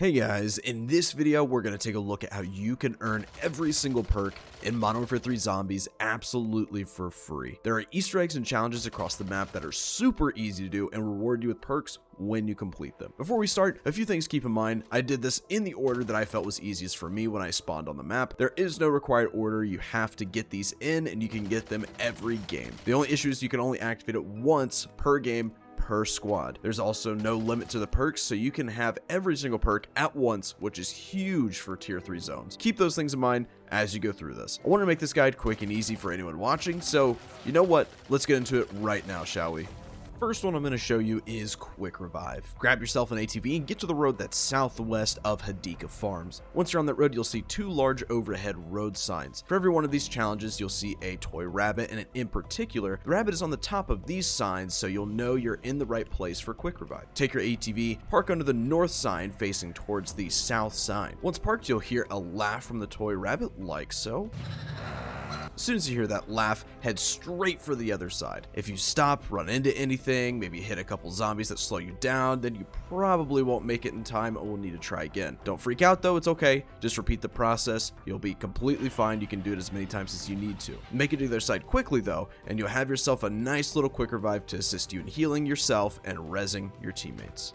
Hey guys, in this video we're going to take a look at how you can earn every single perk in Modern Warfare 3 Zombies absolutely for free. There are easter eggs and challenges across the map that are super easy to do and reward you with perks when you complete them. Before we start, a few things keep in mind. I did this in the order that I felt was easiest for me when I spawned on the map. There is no required order. You have to get these in and you can get them every game. The only issue is you can only activate it once per game per squad. There's also no limit to the perks, so you can have every single perk at once, which is huge for tier 3 zones. Keep those things in mind as you go through this. I want to make this guide quick and easy for anyone watching, so you know what? Let's get into it right now, shall we? First one I'm going to show you is Quick Revive. Grab yourself an ATV and get to the road that's southwest of Hadiqa Farms. Once you're on that road, you'll see two large overhead road signs. For every one of these challenges, you'll see a toy rabbit, and in particular, the rabbit is on the top of these signs so you'll know you're in the right place for Quick Revive. Take your ATV, park under the north sign facing towards the south sign. Once parked, you'll hear a laugh from the toy rabbit like so. As soon as you hear that laugh, head straight for the other side. If you stop, run into anything, maybe hit a couple zombies that slow you down, then you probably won't make it in time and will need to try again. Don't freak out though, it's okay. Just repeat the process. You'll be completely fine. You can do it as many times as you need to. Make it to the other side quickly though, and you'll have yourself a nice little quick revive to assist you in healing yourself and rezzing your teammates.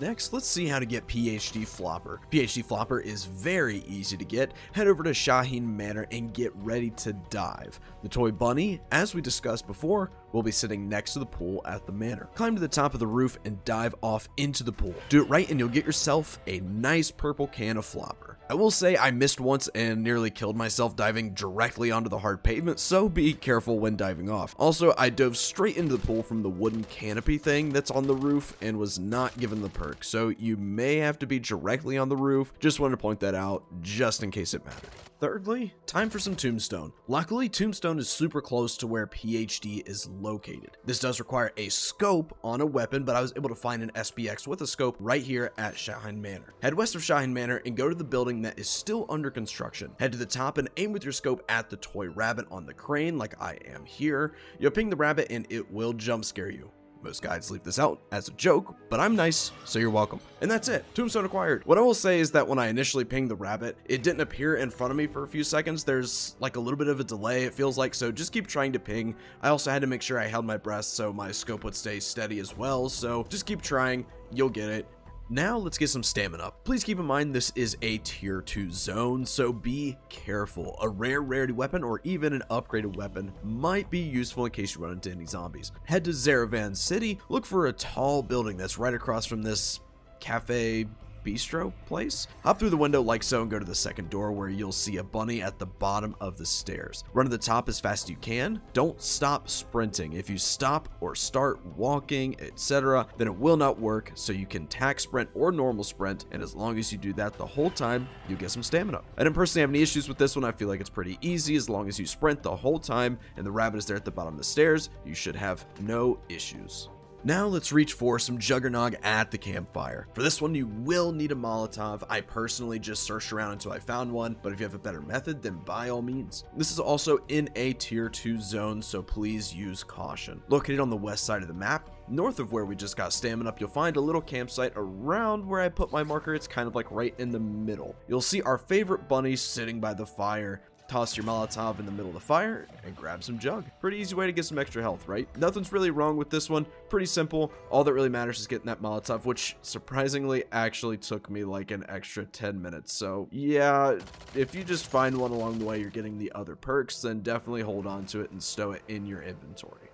Next, let's see how to get PHD Flopper. PHD Flopper is very easy to get. Head over to Shahin Manor and get ready to dive. The toy bunny, as we discussed before, will be sitting next to the pool at the manor. Climb to the top of the roof and dive off into the pool. Do it right and you'll get yourself a nice purple can of Flopper. I will say I missed once and nearly killed myself diving directly onto the hard pavement, so be careful when diving off. Also, I dove straight into the pool from the wooden canopy thing that's on the roof and was not given the perk, so you may have to be directly on the roof. Just wanted to point that out just in case it mattered. Thirdly, time for some Tombstone. Luckily, Tombstone is super close to where PHD is located. This does require a scope on a weapon, but I was able to find an SPX with a scope right here at Shahin Manor. Head west of Shahin Manor and go to the building that is still under construction. Head to the top and aim with your scope at the toy rabbit on the crane like I am here. You'll ping the rabbit and it will jump scare you. Most guides leave this out as a joke, but I'm nice, so you're welcome. And that's it, Tombstone acquired. What I will say is that when I initially pinged the rabbit, it didn't appear in front of me for a few seconds. There's like a little bit of a delay, it feels like, so just keep trying to ping. I also had to make sure I held my breath so my scope would stay steady as well, so just keep trying, you'll get it. Now let's get some Stamin-Up. Please keep in mind this is a tier 2 zone, so be careful. A rare rarity weapon or even an upgraded weapon might be useful in case you run into any zombies. Head to Zaravan City, look for a tall building that's right across from this cafe bistro place. Hop through the window like so and go to the second door where you'll see a bunny at the bottom of the stairs. Run to the top as fast as you can. Don't stop sprinting. If you stop or start walking, etc., then it will not work. So you can tac sprint or normal sprint. And as long as you do that the whole time, you get some stamina. I didn't personally have any issues with this one. I feel like it's pretty easy as long as you sprint the whole time and the rabbit is there at the bottom of the stairs. You should have no issues. Now let's reach for some Juggernog at the campfire. For this one, you will need a Molotov. I personally just searched around until I found one, but if you have a better method, then by all means. This is also in a tier 2 zone, so please use caution. Located on the west side of the map, north of where we just got Stamin-Up, you'll find a little campsite around where I put my marker. It's kind of like right in the middle. You'll see our favorite bunny sitting by the fire toss your Molotov in the middle of the fire, and grab some Jug. Pretty easy way to get some extra health, right? Nothing's really wrong with this one. Pretty simple. All that really matters is getting that Molotov, which surprisingly actually took me like an extra 10 minutes. So yeah, if you just find one along the way, you're getting the other perks, then definitely hold on to it and stow it in your inventory.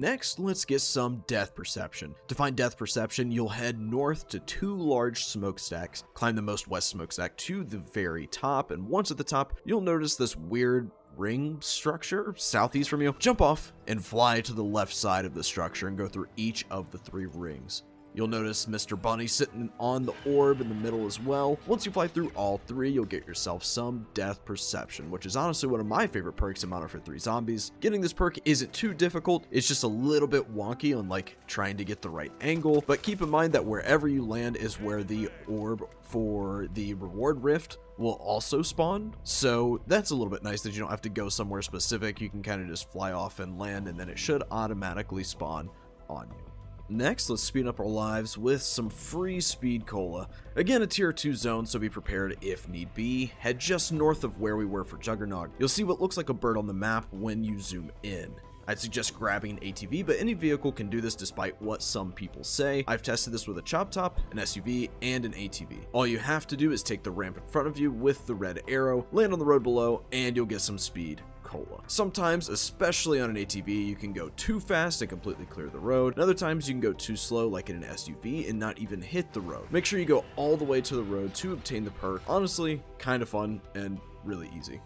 Next, let's get some Death Perception. To find Death Perception, you'll head north to two large smokestacks, climb the most west smokestack to the very top, and once at the top, you'll notice this weird ring structure southeast from you. Jump off and fly to the left side of the structure and go through each of the three rings. You'll notice Mr. Bunny sitting on the orb in the middle as well. Once you fly through all three, you'll get yourself some Death Perception, which is honestly one of my favorite perks in Modern Warfare 3 Zombies. Getting this perk isn't too difficult, it's just a little bit wonky on like trying to get the right angle, but keep in mind that wherever you land is where the orb for the reward rift will also spawn. So that's a little bit nice that you don't have to go somewhere specific. You can kind of just fly off and land and then it should automatically spawn on you. Next, let's speed up our lives with some free Speed Cola. Again, a tier 2 zone, so be prepared if need be. Head just north of where we were for Juggernog. You'll see what looks like a bird on the map when you zoom in. I'd suggest grabbing an ATV, but any vehicle can do this despite what some people say. I've tested this with a chop top, an SUV, and an ATV. All you have to do is take the ramp in front of you with the red arrow, land on the road below, and you'll get some speed. Cola. Sometimes, especially on an ATV, you can go too fast and completely clear the road, and other times you can go too slow like in an SUV and not even hit the road. Make sure you go all the way to the road to obtain the perk. Honestly, kind of fun and really easy.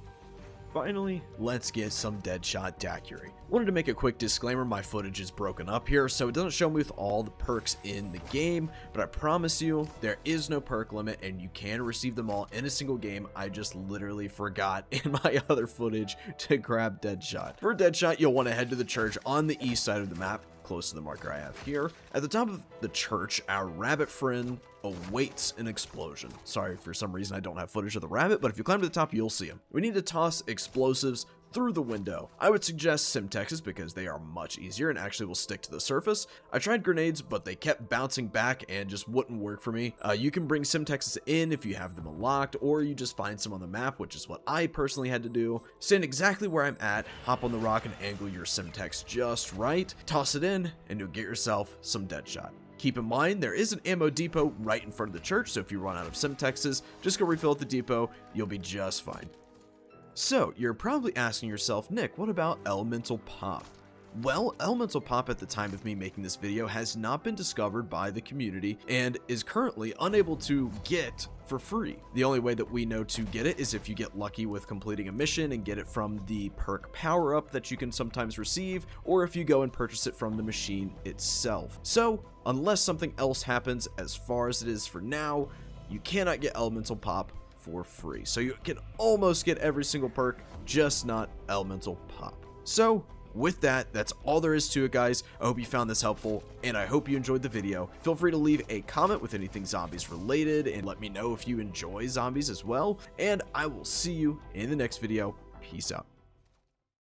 Finally, let's get some Deadshot Daiquiri. Wanted to make a quick disclaimer, my footage is broken up here, so it doesn't show me with all the perks in the game, but I promise you, there is no perk limit and you can receive them all in a single game. I just literally forgot in my other footage to grab Deadshot. For Deadshot, you'll want to head to the church on the east side of the map, close to the marker I have here. At the top of the church, our rabbit friend awaits an explosion. Sorry, for some reason I don't have footage of the rabbit, but if you climb to the top, you'll see him. We need to toss explosives through the window. I would suggest Semtexes because they are much easier and actually will stick to the surface. I tried grenades, but they kept bouncing back and just wouldn't work for me. Uh, you can bring Semtexes in if you have them unlocked, or you just find some on the map, which is what I personally had to do. Stand exactly where I'm at, hop on the rock and angle your Semtex just right, toss it in, and you'll get yourself some Deadshot. Keep in mind, there is an ammo depot right in front of the church, so if you run out of Semtexes, just go refill at the depot, you'll be just fine. So, you're probably asking yourself, Nick, what about Elemental Pop? Well, Elemental Pop at the time of me making this video has not been discovered by the community and is currently unable to get for free. The only way that we know to get it is if you get lucky with completing a mission and get it from the perk power up that you can sometimes receive, or if you go and purchase it from the machine itself. So, unless something else happens as far as it is for now, you cannot get Elemental Pop for free. So you can almost get every single perk, just not Elemental Pop. So with that, that's all there is to it, guys. I hope you found this helpful, and I hope you enjoyed the video. Feel free to leave a comment with anything zombies related, and let me know if you enjoy zombies as well, and I will see you in the next video. Peace out.